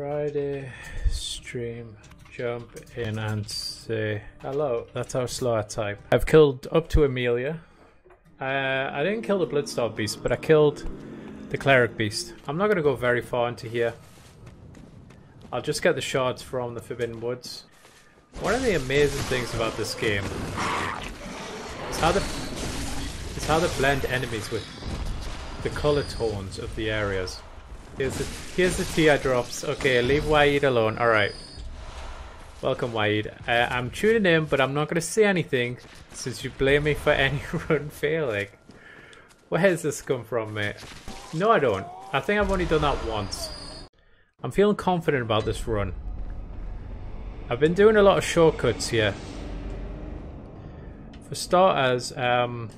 Friday stream. Jump in and say hello. That's how slow I type. I've killed up to Amelia. Uh, I didn't kill the Bloodstarved beast, but I killed the Cleric beast. I'm not going to go very far into here. I'll just get the shards from the Forbidden Woods. One of the amazing things about this game is how the is how they blend enemies with the color tones of the areas. Here's the here's the TI drops. Okay, leave Waid alone. All right. Welcome, Waid. Uh, I'm tuning in, but I'm not going to say anything since you blame me for any run failing. Where has this come from, mate? No, I don't. I think I've only done that once. I'm feeling confident about this run. I've been doing a lot of shortcuts here. For starters, um,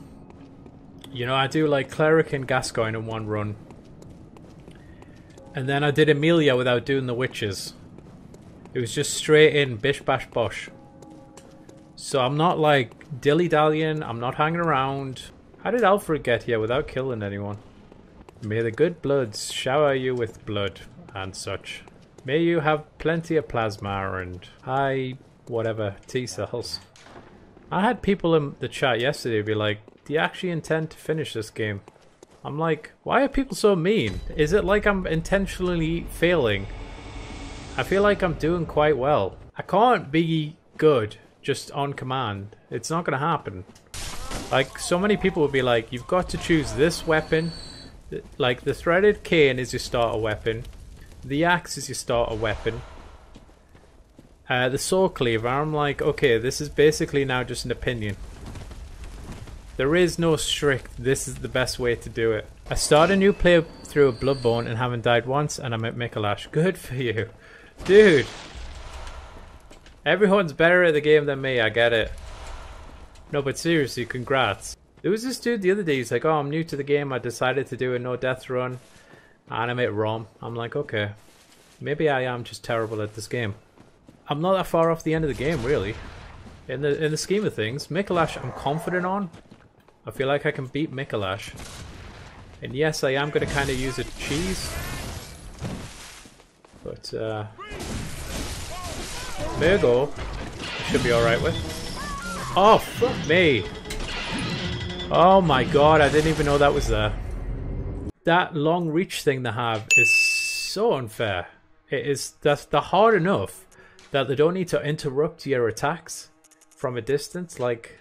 you know, I do like Cleric and Gascoigne in one run. And then I did Amelia without doing the witches. It was just straight in, bish bash bosh. So I'm not like dilly dallying, I'm not hanging around. How did Alfred get here without killing anyone? May the good bloods shower you with blood and such. May you have plenty of plasma and high, whatever, T cells. I had people in the chat yesterday be like, do you actually intend to finish this game? I'm like, why are people so mean? Is it like I'm intentionally failing? I feel like I'm doing quite well. I can't be good just on command. It's not going to happen. Like, so many people would be like, you've got to choose this weapon. Like, the threaded cane is your starter weapon. The axe is your starter weapon. Uh, the saw cleaver, I'm like, okay, this is basically now just an opinion. There is no strict, this is the best way to do it. I start a new playthrough of Bloodborne and haven't died once, and I'm at Micolash. Good for you. Dude! Everyone's better at the game than me, I get it. No, but seriously, congrats. There was this dude the other day, he's like, oh, I'm new to the game, I decided to do a no death run. Animate ROM. I'm like, okay. Maybe I am just terrible at this game. I'm not that far off the end of the game, really. In the in the scheme of things, Micolash I'm confident on. I feel like I can beat Micolash. And yes, I am going to kind of use a cheese. But, uh... Murgo, should be alright with. Oh, fuck me! Oh my god, I didn't even know that was there. That long reach thing they have is so unfair. It is, that's, they're hard enough that they don't need to interrupt your attacks from a distance. Like,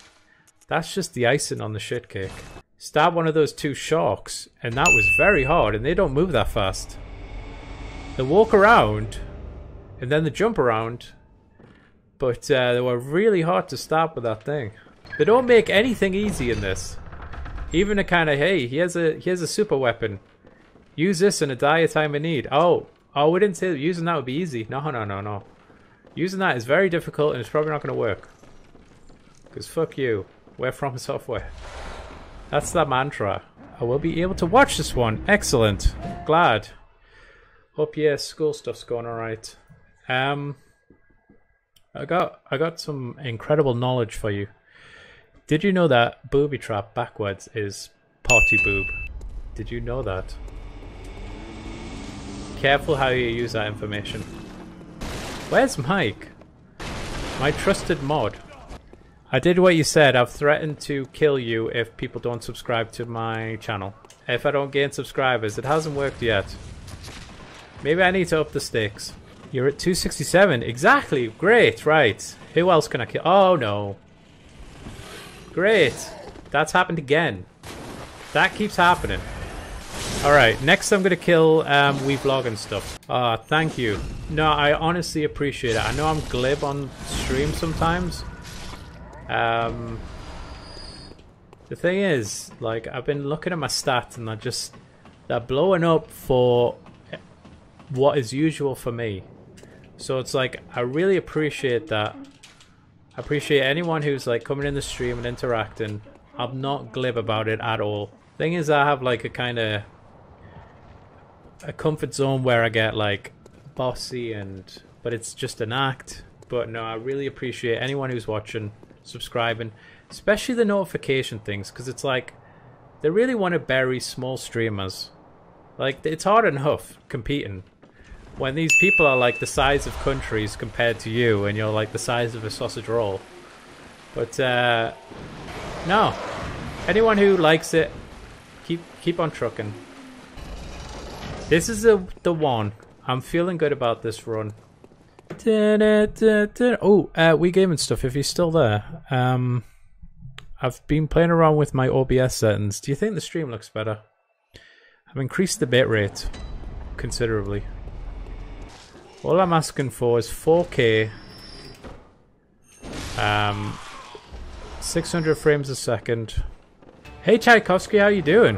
that's just the icing on the shit cake. Stab one of those two sharks, and that was very hard, and they don't move that fast. They walk around, and then they jump around, but uh, they were really hard to stab with that thing. They don't make anything easy in this. Even a kind of, hey, here's a here's a super weapon. Use this in a dire time of need. Oh, oh, we didn't say using that would be easy. No, no, no, no. Using that is very difficult and it's probably not going to work. Because fuck you. We're from software. That's the mantra. I will be able to watch this one. Excellent. Glad. Hope yeah, school stuff's going alright. Um I got I got some incredible knowledge for you. Did you know that booby trap backwards is party boob? Did you know that? Careful how you use that information. Where's Mike? My trusted mod. I did what you said. I've threatened to kill you if people don't subscribe to my channel. If I don't gain subscribers. It hasn't worked yet. Maybe I need to up the stakes. You're at 267. Exactly. Great. Right. Who else can I kill? Oh, no. Great. That's happened again. That keeps happening. Alright, next I'm gonna kill um, and stuff. Ah, uh, thank you. No, I honestly appreciate it. I know I'm glib on stream sometimes. Um, the thing is, like, I've been looking at my stats and they're just... They're blowing up for what is usual for me. So it's like, I really appreciate that. I appreciate anyone who's like coming in the stream and interacting. I'm not glib about it at all. Thing is, I have like a kind of a comfort zone where I get like bossy and but it's just an act. But no, I really appreciate anyone who's watching, subscribing, especially the notification things because it's like they really want to bury small streamers. Like it's hard enough competing when these people are like the size of countries compared to you, and you're like the size of a sausage roll. But uh, no, anyone who likes it, keep keep on trucking. This is the the one. I'm feeling good about this run. Oh, uh, we gaming stuff. If you're still there, um, I've been playing around with my OBS settings. Do you think the stream looks better? I've increased the bitrate considerably. All I'm asking for is 4K, um, 600 frames a second. Hey Tchaikovsky, how you doing?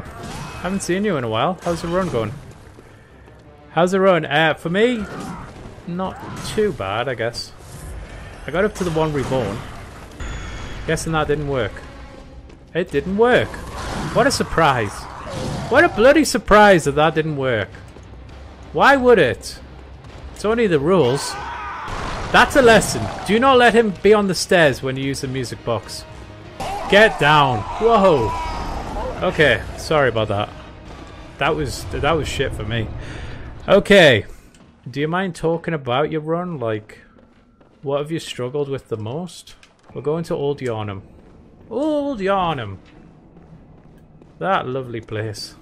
Haven't seen you in a while. How's the run going? How's the run? Uh, for me, not too bad, I guess. I got up to the one reborn. Guessing that didn't work. It didn't work. What a surprise. What a bloody surprise that that didn't work. Why would it? It's only the rules. That's a lesson. Do not let him be on the stairs when you use the music box. Get down. Whoa. Okay, sorry about that. That was that was shit for me. Okay. Do you mind talking about your run? Like, what have you struggled with the most? We're going to Old Yharnam. Old Yharnam! That lovely place.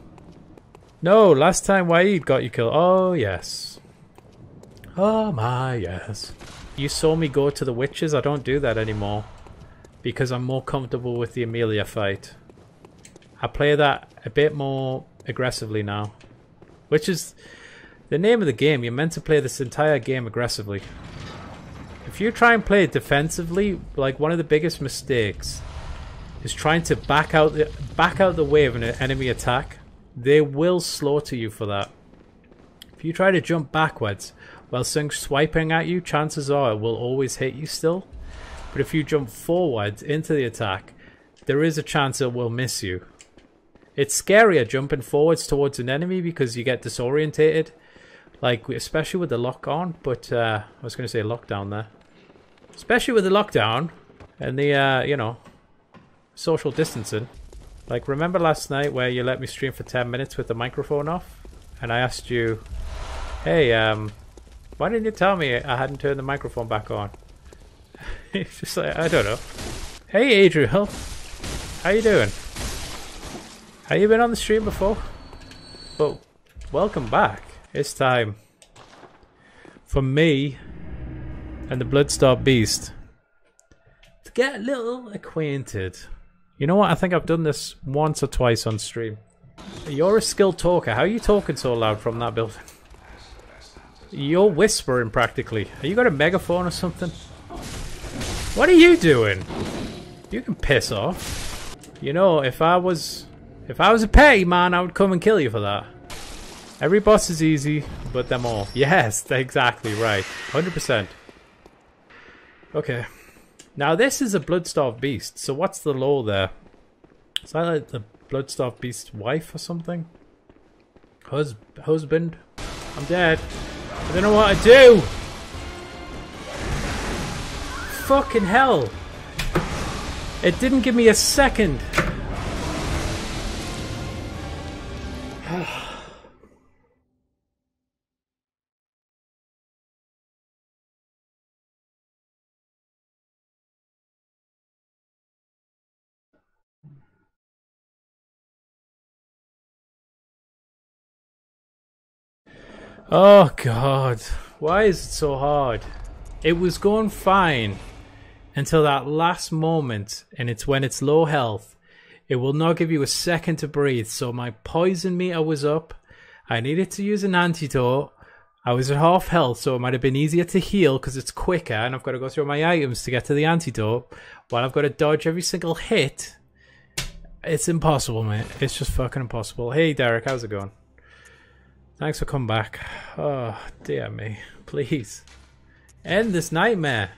No, last time Wa'id got you killed. Oh, yes. Oh my, yes. You saw me go to the witches. I don't do that anymore. Because I'm more comfortable with the Amelia fight. I play that a bit more aggressively now. Which is the name of the game, you're meant to play this entire game aggressively. If you try and play defensively, like one of the biggest mistakes is trying to back out the back out the way of an enemy attack. They will slaughter you for that. If you try to jump backwards while something swiping at you, chances are it will always hit you still. But if you jump forwards into the attack, there is a chance it will miss you. It's scarier jumping forwards towards an enemy because you get disorientated like, especially with the lock on, but uh, I was going to say lockdown there. Especially with the lockdown and the, uh, you know, social distancing. Like, remember last night where you let me stream for 10 minutes with the microphone off? And I asked you, hey, um, why didn't you tell me I hadn't turned the microphone back on? it's just like, I don't know. Hey, Adriel. How you doing? Have you been on the stream before? But welcome back. It's time for me and the Bloodstarved Beast to get a little acquainted. You know what? I think I've done this once or twice on stream. You're a skilled talker. How are you talking so loud from that building? You're whispering practically. Are you got a megaphone or something? What are you doing? You can piss off. You know, if I was if I was a petty man, I would come and kill you for that. Every boss is easy, but them all. Yes, exactly right. 100%. Okay. Now this is a Bloodstarved Beast, so what's the law there? Is that like the Bloodstarved Beast's wife or something? Hus husband? I'm dead. I don't know what to do! Fucking hell! It didn't give me a second! Oh god, why is it so hard? It was going fine until that last moment, and it's when it's low health. It will not give you a second to breathe, so my poison meter was up. I needed to use an antidote. I was at half health, so it might have been easier to heal because it's quicker, and I've got to go through my items to get to the antidote. While I've got to dodge every single hit. It's impossible, mate. It's just fucking impossible. Hey, Derek, how's it going? Thanks for coming back. Oh, dear me. Please. End this nightmare.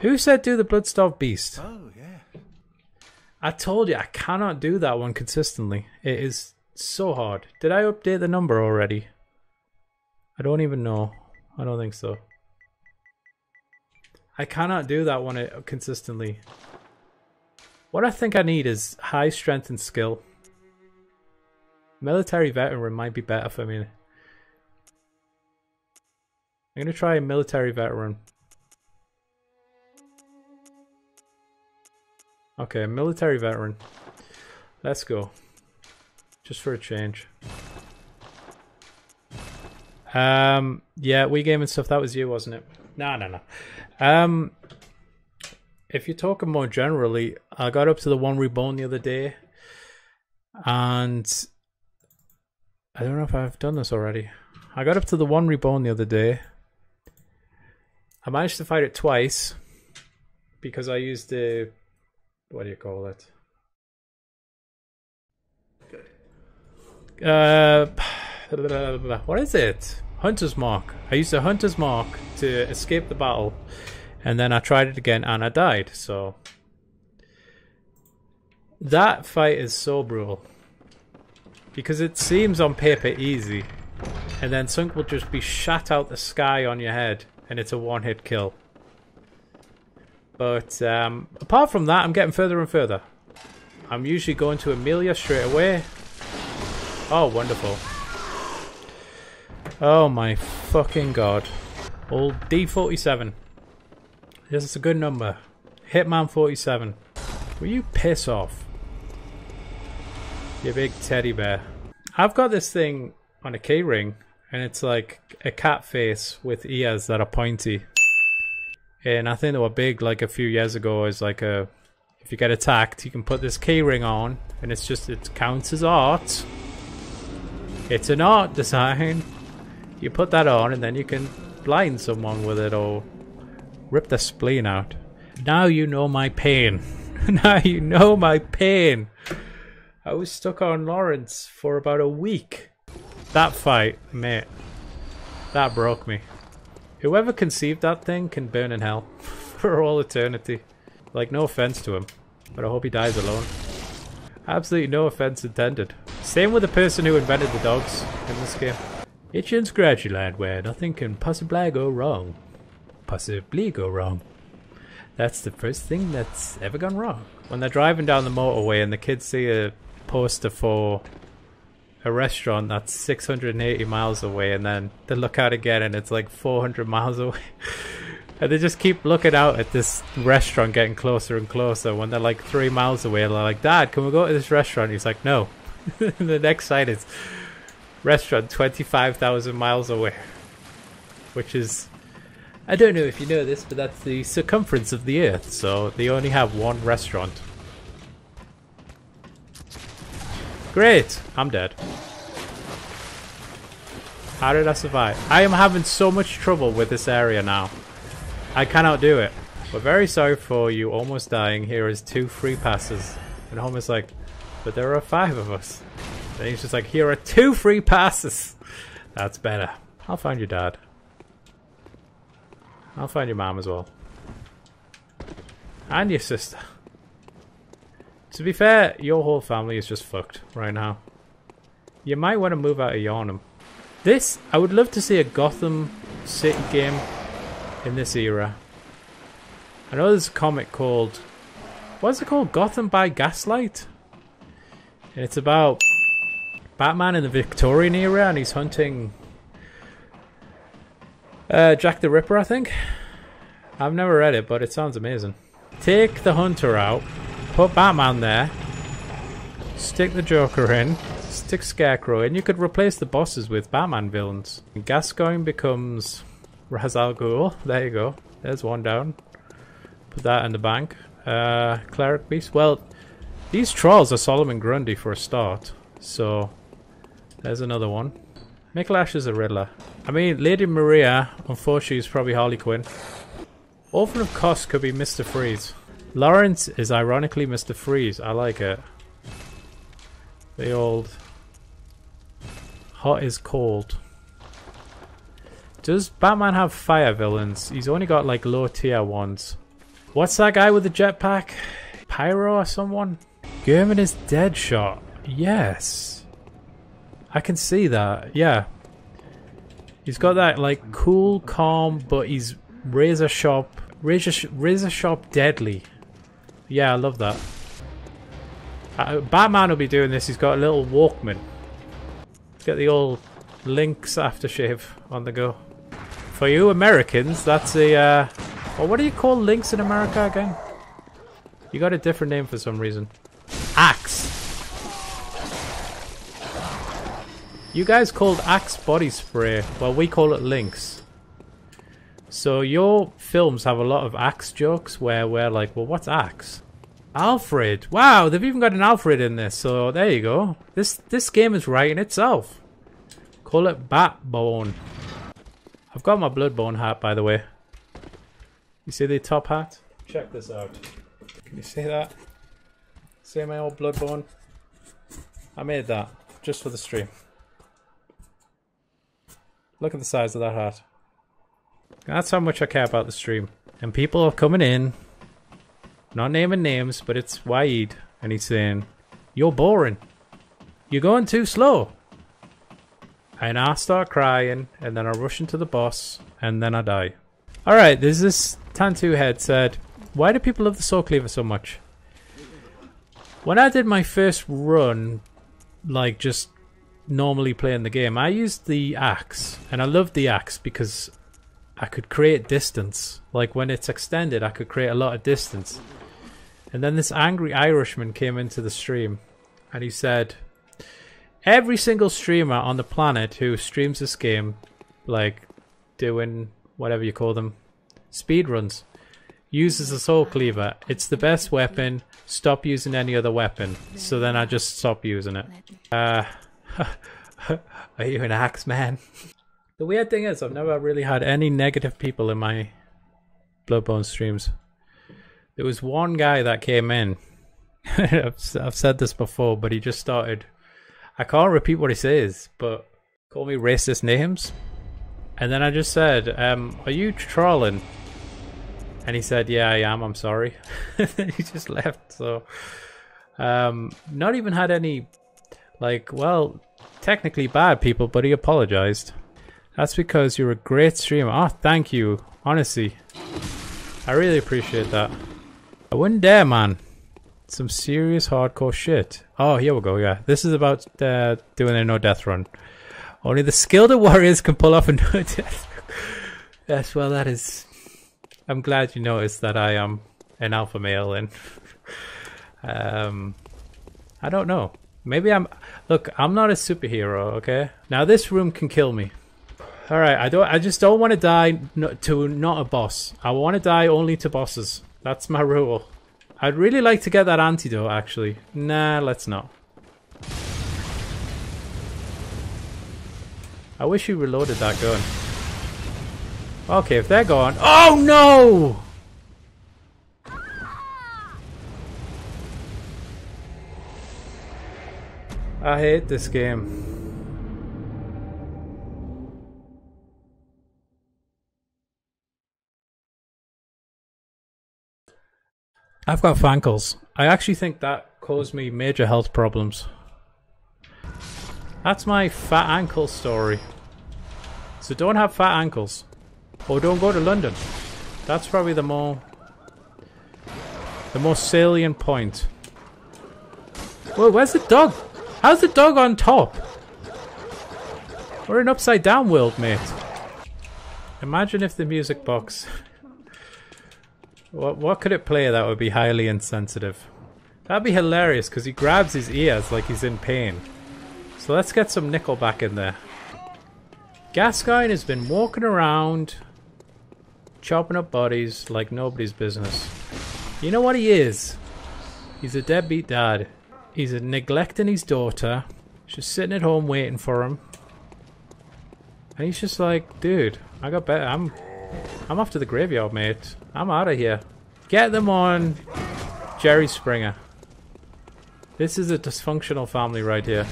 Who said do the Bloodstarved Beast? Oh, yeah. I told you I cannot do that one consistently. It is so hard. Did I update the number already? I don't even know. I don't think so. I cannot do that one uh, consistently. What I think I need is high strength and skill. Military veteran might be better for me. I'm gonna try a military veteran. Okay, military veteran. Let's go. Just for a change. Um, yeah, we game and stuff. That was you, wasn't it? No, no, no. Um, if you're talking more generally, I got up to the one reborn the other day, and I don't know if I've done this already. I got up to the one reborn the other day. I managed to fight it twice because I used the what do you call it? Good. Uh, what is it? Hunter's Mark. I used a Hunter's Mark to escape the battle, and then I tried it again and I died. So that fight is so brutal because it seems on paper easy, and then something will just be shot out the sky on your head, and it's a one-hit kill. But um, apart from that, I'm getting further and further. I'm usually going to Amelia straight away. Oh, wonderful. Oh my fucking god. Old D47. This is a good number. Hitman 47. Will you piss off? You big teddy bear. I've got this thing on a keyring and it's like a cat face with ears that are pointy. And I think they were big like a few years ago as like a if you get attacked you can put this keyring on and it's just it counts as art. It's an art design. You put that on and then you can blind someone with it or rip the spleen out. Now you know my pain. now you know my pain. I was stuck on Lawrence for about a week. That fight, mate, that broke me. Whoever conceived that thing can burn in hell for all eternity. Like, no offense to him, but I hope he dies alone. Absolutely no offense intended. Same with the person who invented the dogs in this game. Itchy and scratchy land where nothing can possibly go wrong. Possibly go wrong. That's the first thing that's ever gone wrong. When they're driving down the motorway and the kids see a poster for a restaurant that's 680 miles away and then they look out again and it's like 400 miles away. And they just keep looking out at this restaurant getting closer and closer. When they're like three miles away and they're like dad can we go to this restaurant? He's like no. The next site is restaurant 25,000 miles away which is I don't know if you know this but that's the circumference of the earth. So they only have one restaurant Great! I'm dead. How did I survive? I am having so much trouble with this area now. I cannot do it. We're very sorry for you almost dying. Here is two free passes. And Homer's like, but there are five of us. And he's just like, here are two free passes. That's better. I'll find your dad. I'll find your mom as well. And your sister. To be fair, your whole family is just fucked right now. You might want to move out of Yharnam. This, I would love to see a Gotham City game in this era. I know there's a comic called, what's it called? Gotham by Gaslight? And it's about Batman in the Victorian era and he's hunting uh, Jack the Ripper, I think. I've never read it, but it sounds amazing. Take the hunter out Put Batman there. Stick the Joker in. Stick Scarecrow in. You could replace the bosses with Batman villains. Gascoigne becomes Ra's al Ghul. There you go. There's one down. Put that in the bank. Uh, Cleric Beast. Well, these trolls are Solomon Grundy for a start. So, there's another one. Micolash is a Riddler. I mean, Lady Maria, unfortunately, is probably Harley Quinn. Orphan of Kos could be Mr. Freeze. Lawrence is ironically Mr. Freeze. I like it. The old hot is cold. Does Batman have fire villains? He's only got like low tier ones. What's that guy with the jetpack? Pyro or someone? Gehrman is Deadshot. Yes. I can see that. Yeah. He's got that like cool, calm, but he's razor sharp, razor, razor sharp deadly. Yeah, I love that. Uh, Batman will be doing this. He's got a little Walkman. Get the old Lynx aftershave on the go. For you Americans, that's a, uh, well, what do you call Lynx in America again? You got a different name for some reason. Axe. You guys called Axe body spray. Well, we call it Lynx. So your films have a lot of Axe jokes where we're like, well, what's Axe? Alfred. Wow, they've even got an Alfred in this. So there you go. This this game is writing itself. Call it Batbone. I've got my Bloodborne hat, by the way. You see the top hat? Check this out. Can you see that? See my old Bloodborne? I made that just for the stream. Look at the size of that hat. That's how much I care about the stream. And people are coming in, not naming names, but it's Waid, and he's saying, You're boring. You're going too slow. And I start crying, and then I rush into the boss, and then I die. Alright, there's this Tantu head said, Why do people love the Saw Cleaver so much? When I did my first run, like just normally playing the game, I used the axe, and I loved the axe because I could create distance. Like when it's extended, I could create a lot of distance. And then this angry Irishman came into the stream, and he said, every single streamer on the planet who streams this game, like doing whatever you call them, speed runs, uses a saw cleaver. It's the best weapon. Stop using any other weapon. So then I just stop using it. Uh, are you an axe man? The weird thing is, I've never really had any negative people in my Bloodborne streams. There was one guy that came in. I've, I've said this before, but he just started I can't repeat what he says, but call me racist names. And then I just said, um, are you trolling? And he said, yeah, I am, I'm sorry. he just left, so... Um, not even had any, like, well, technically bad people, but he apologized. That's because you're a great streamer. Oh, thank you. Honestly. I really appreciate that. I wouldn't dare, man. Some serious hardcore shit. Oh, here we go, yeah. This is about uh, doing a no-death run. Only the skilled warriors can pull off a no-death Yes, well, that is... I'm glad you noticed that I am an alpha male and... um, I don't know. Maybe I'm... Look, I'm not a superhero, okay? Now, this room can kill me. Alright, I don't. I just don't want to die to not a boss. I want to die only to bosses. That's my rule. I'd really like to get that antidote, actually. Nah, let's not. I wish you reloaded that gun. Okay, if they're gone... Oh, no! I hate this game. I've got fankles. I actually think that caused me major health problems. That's my fat ankle story. So don't have fat ankles. Or don't go to London. That's probably the more... The most salient point. Whoa, where's the dog? How's the dog on top? We're in upside down world, mate. Imagine if the music box what, what could it play that would be highly insensitive? That'd be hilarious because he grabs his ears like he's in pain. So let's get some Nickelback in there. Gascoigne has been walking around chopping up bodies like nobody's business. You know what he is? He's a deadbeat dad. He's neglecting his daughter. She's sitting at home waiting for him. And he's just like, dude, I got better. I'm I'm off to the graveyard, mate. I'm out of here. Get them on Jerry Springer. This is a dysfunctional family right here.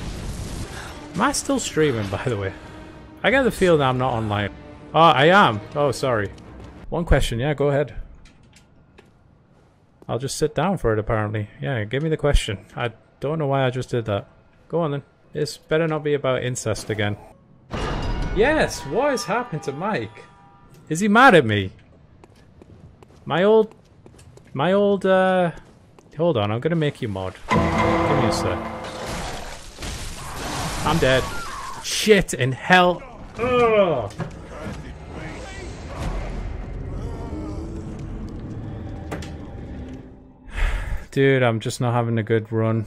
Am I still streaming, by the way? I get the feel that I'm not online. Oh, I am. Oh, sorry. One question. Yeah, go ahead. I'll just sit down for it, apparently. Yeah, give me the question. I don't know why I just did that. Go on, then. This better not be about incest again. Yes, what has happened to Mike? Is he mad at me? My old... My old, uh... Hold on, I'm gonna make you mod. Give me a sec. I'm dead. Shit in hell. Ugh. Dude, I'm just not having a good run.